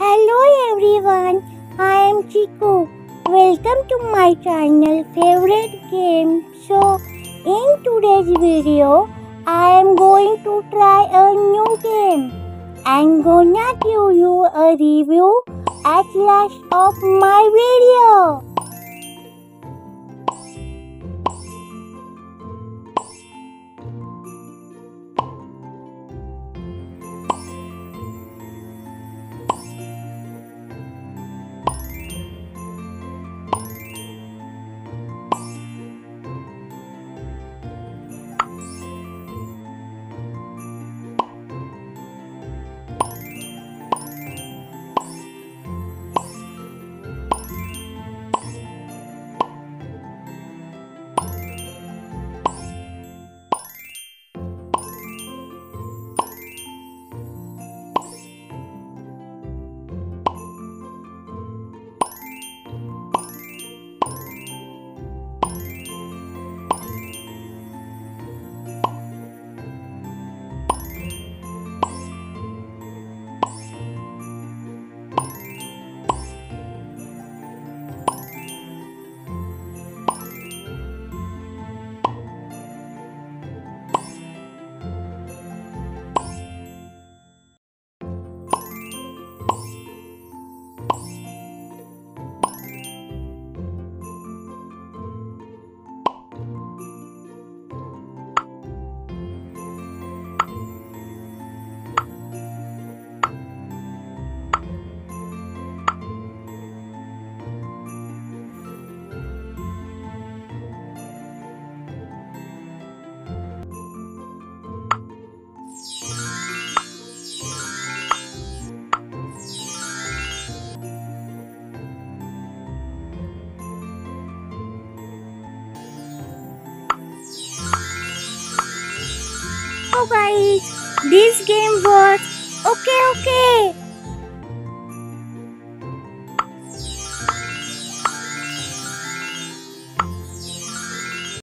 Hello everyone, I am Chikoo. Welcome to my channel favorite game. So in today's video, I am going to try a new game. I'm gonna give you a review at last of my video. So guys, this game was.